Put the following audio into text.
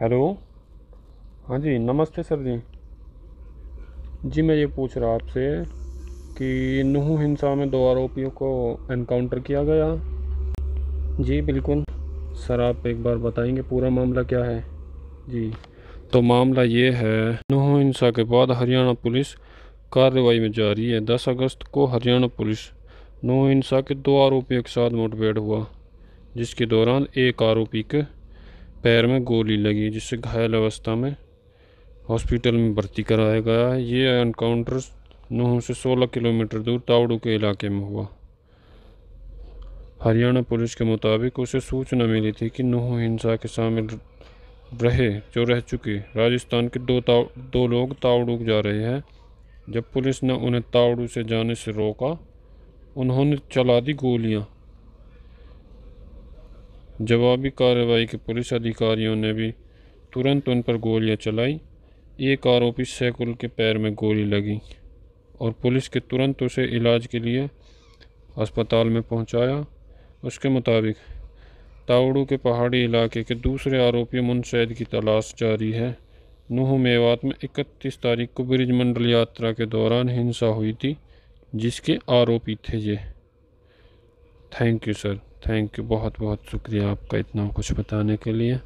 Hello? हाँ जी, नमस्ते sir जी। जी, मैं ये पूछ रहा आपसे कि नुहू हिंसा में दो आरोपियों को एनकाउंटर किया गया? जी, बिल्कुल। सर, आप एक बार बताएँगे पूरा मामला क्या है? जी तो मामला ये है, नुहू हिंसा के बाद हरियाणा पुलिस कार्रवाई में जारी है। 10 अगस्त को हरियाणा पुलिस नुहू हिंसा के दो आरोपियों के साथ मुठभेड़ हुआ, जिसके दौरान एक आरोपी के पैर में गोली लगी जिससे घायल अवस्था में हॉस्पिटल में भर्ती कराया गया है। ये एनकाउंटर नूह से 16 किलोमीटर दूर तावड़ू के इलाके में हुआ। हरियाणा पुलिस के मुताबिक उसे सूचना मिली थी कि नूह हिंसा के शामिल रहे, जो रह चुके। राजस्थान के दो ताव दो लोग तावड़ू जा रहे हैं। जब पुलिस ने उन्हें तावड़ू से जाने से रोका, उन्होंने चला दी गोलियाँ। जवाबी कार्रवाई के पुलिस अधिकारियों ने भी तुरंत उन पर गोलियाँ चलाई। एक आरोपी सैकुल के पैर में गोली लगी और पुलिस के तुरंत उसे इलाज के लिए अस्पताल में पहुँचाया। उसके मुताबिक, तावड़ू के पहाड़ी इलाके के दूसरे आरोपी मुनसैद की तलाश जारी है। नूह मेवात में 31 तारीख को ब्रिज मंडल यात्रा के दौरान हिंसा हुई थी, जिसके आरोपी थे ये। Thank you sir thank you बहुत बहुत शुक्रिया आपका इतना कुछ बताने के लिए।